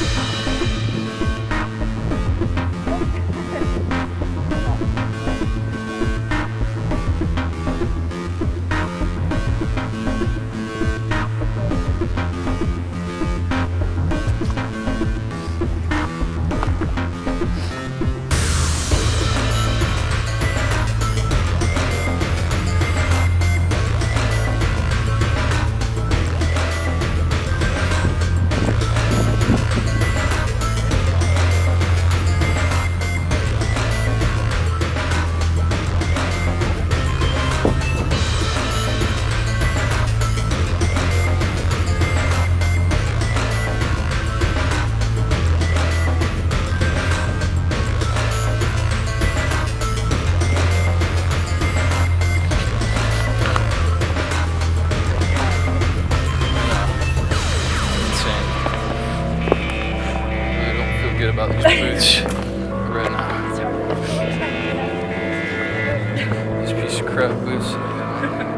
you about these boots right now. These piece of crap boots.